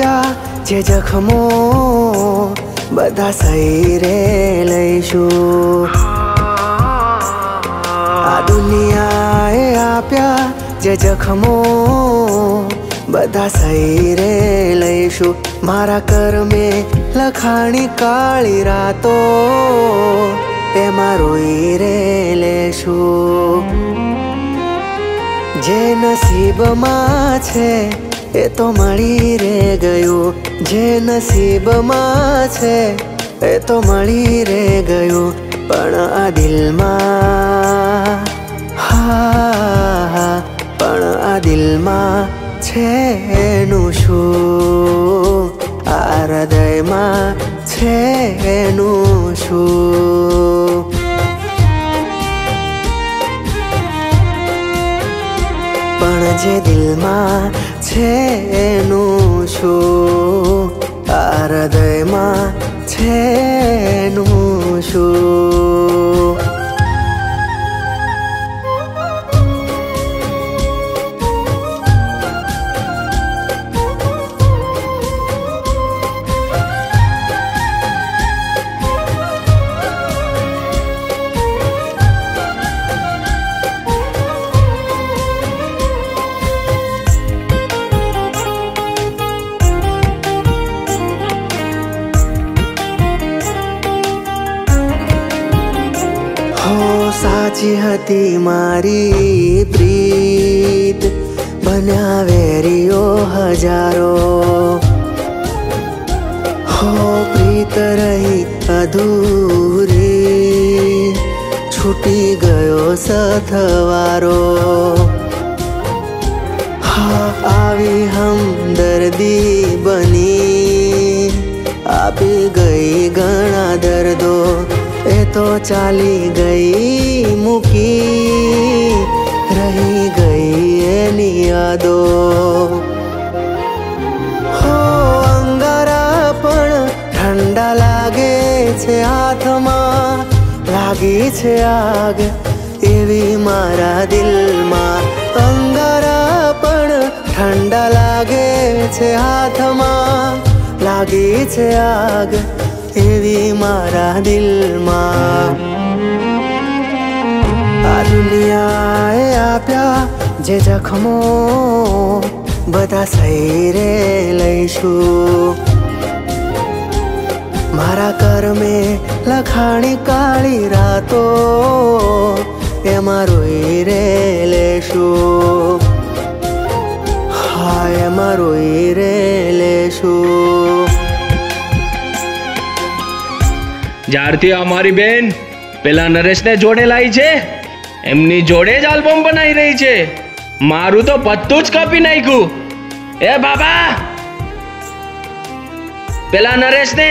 આપ્યા જે જખમો બધા સહી રે લઈશું. આ દુનિયાએ આપ્યા જે જખમો બધા સહી રે લઈશું. મારા કર્મે લખાણી કાળી રાતો એમાં રોઈ રે લેશું. જે નસીબમાં છે એ તો મળી રે ગયું, જે નસીબમાં છે, એ તો મળી રે ગયું, પણ આ દિલમાં, હા, પણ આ દિલમાં છે એનું શું? આ હૃદયમાં છે એનું શું? જે દિલમાં છે એનું શું આ હૃદયમાં છે સાચી હતી મારી પ્રીત. બન્યા વેરીઓ હજારો. હો પ્રીત રહી અધૂરી. છૂટી ગયો સથવારો. હા, આવી હમદર્દી બની. આપી ગઈ ઘણા દર્દો. તો ચાલી ગઈ મૂકી. રહી ગઈ એની યાદો. હો, અંગારા પણ ઠંડા લાગે છે હાથમાં. લાગી છે આગ એવી મારા દિલમાં. અંગારા પણ ઠંડા લાગે છે હાથમાં. લાગી છે આગ એવી મારા દિલમાં. આ દુનિયાએ આપ્યા જે જખમો બધા સૈરે લઈશું. મારા કર્મે લખાણી કાળી રાતો એમાં રોઈ રે લેશું. હા, એમાં રોઈ જ્યારથી અમારી બેન પેલા નરેશને જોડે લાવી છે, એમની જોડે જ આલ્બમ બનાવી રહી છે. મારું તો પત્તું જ કાપી નાખ્યું. એ બાબા! પેલા નરેશને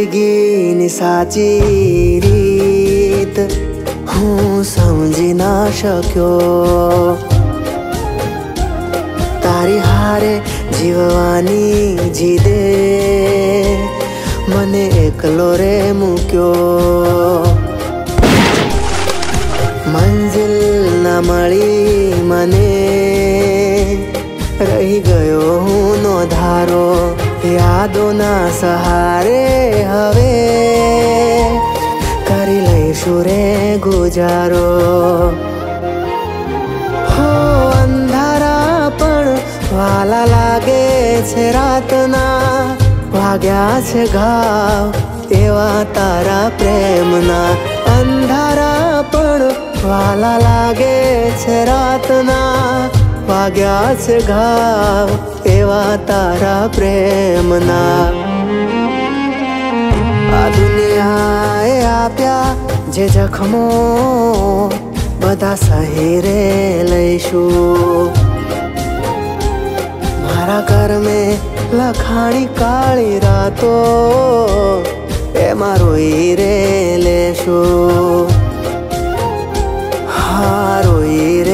જિંદગીની સાચી રીત હું સમજી ના શક્યો તારી હારે જીવવાની જીદે યાદોના સહારે હવે કરી લઈશું રે ગુજારો. હો, અંધારા પણ વાલા લાગે છે રાતના. વાગ્યા છે ઘાવ એવા તારા પ્રેમના. અંધારા પણ વાલા લાગે છે રાતના. વાગ્યા છે ઘાવ એવા તારા પ્રેમના. આ દુનિયાએ આપ્યા જે જખમો બધા સહી રે લઈશું. મારા કર્મે લખાણી કાળી રાતો એમાં મારો રે લેશું. હા, રોઈ